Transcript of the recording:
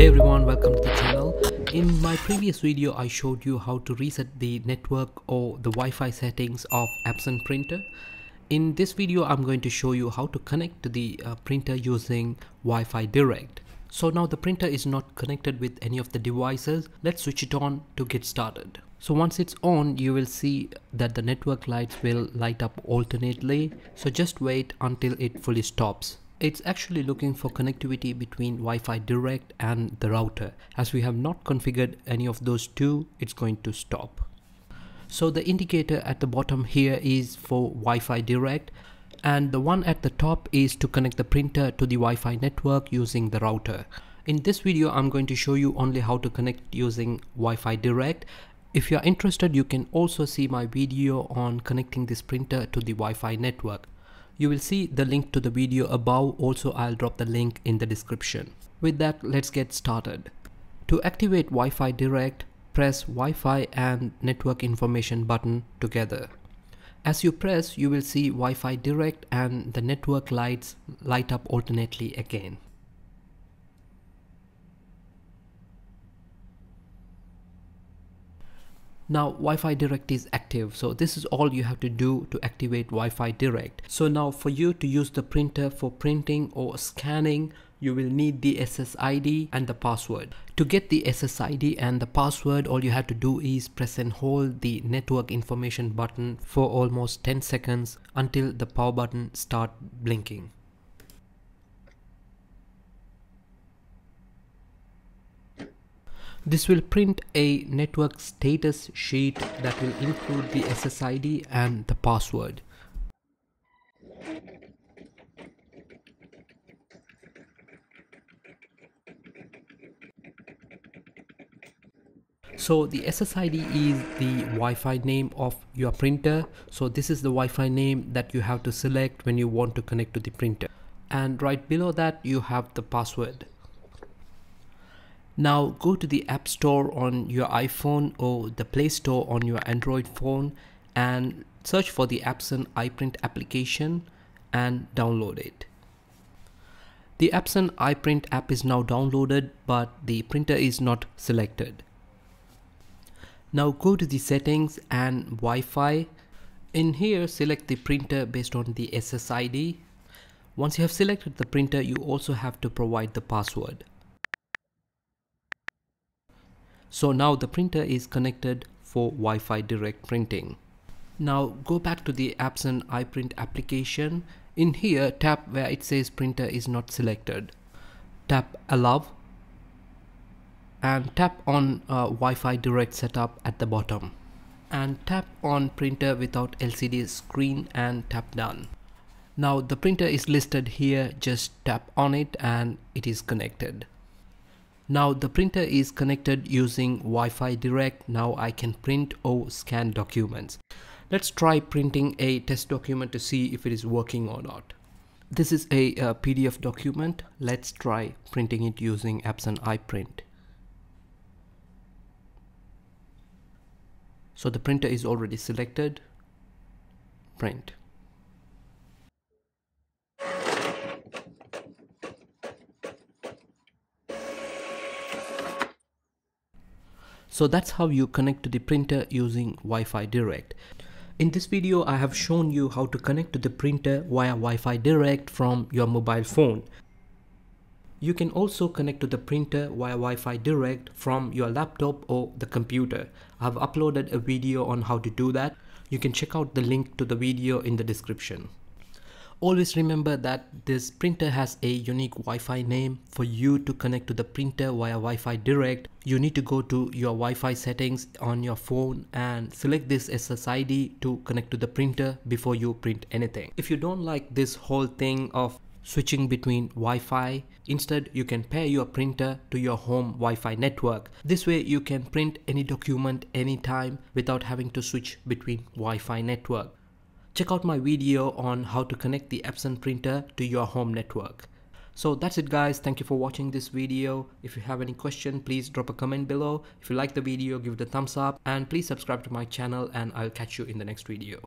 Hey everyone, welcome to the channel. In my previous video, I showed you how to reset the network or the Wi-Fi settings of Epson printer. In this video, I'm going to show you how to connect to the uh, printer using Wi-Fi Direct. So now the printer is not connected with any of the devices. Let's switch it on to get started. So once it's on, you will see that the network lights will light up alternately. So just wait until it fully stops. It's actually looking for connectivity between Wi-Fi Direct and the router. As we have not configured any of those two, it's going to stop. So the indicator at the bottom here is for Wi-Fi Direct and the one at the top is to connect the printer to the Wi-Fi network using the router. In this video, I'm going to show you only how to connect using Wi-Fi Direct. If you're interested, you can also see my video on connecting this printer to the Wi-Fi network. You will see the link to the video above. Also, I'll drop the link in the description. With that, let's get started. To activate Wi-Fi Direct, press Wi-Fi and Network Information button together. As you press, you will see Wi-Fi Direct and the network lights light up alternately again. Now Wi-Fi Direct is active. So this is all you have to do to activate Wi-Fi Direct. So now for you to use the printer for printing or scanning, you will need the SSID and the password. To get the SSID and the password, all you have to do is press and hold the network information button for almost 10 seconds until the power button start blinking. This will print a network status sheet that will include the SSID and the password. So the SSID is the Wi-Fi name of your printer. So this is the Wi-Fi name that you have to select when you want to connect to the printer. And right below that you have the password. Now go to the App Store on your iPhone or the Play Store on your Android phone and search for the Epson iPrint application and download it. The Epson iPrint app is now downloaded but the printer is not selected. Now go to the settings and Wi-Fi. In here select the printer based on the SSID. Once you have selected the printer you also have to provide the password. So now the printer is connected for Wi-Fi direct printing. Now go back to the Epson iPrint application. In here tap where it says printer is not selected. Tap allow and tap on uh, Wi-Fi direct setup at the bottom and tap on printer without LCD screen and tap done. Now the printer is listed here just tap on it and it is connected. Now the printer is connected using Wi-Fi direct. Now I can print or scan documents. Let's try printing a test document to see if it is working or not. This is a, a PDF document. Let's try printing it using Epson iPrint. So the printer is already selected. Print. So that's how you connect to the printer using Wi-Fi Direct. In this video, I have shown you how to connect to the printer via Wi-Fi Direct from your mobile phone. You can also connect to the printer via Wi-Fi Direct from your laptop or the computer. I have uploaded a video on how to do that. You can check out the link to the video in the description. Always remember that this printer has a unique Wi-Fi name. For you to connect to the printer via Wi-Fi Direct, you need to go to your Wi-Fi settings on your phone and select this SSID to connect to the printer before you print anything. If you don't like this whole thing of switching between Wi-Fi. Instead, you can pair your printer to your home Wi-Fi network. This way you can print any document anytime without having to switch between Wi-Fi network. Check out my video on how to connect the Epson printer to your home network. So that's it guys, thank you for watching this video. If you have any question, please drop a comment below. If you like the video, give it a thumbs up and please subscribe to my channel and I'll catch you in the next video.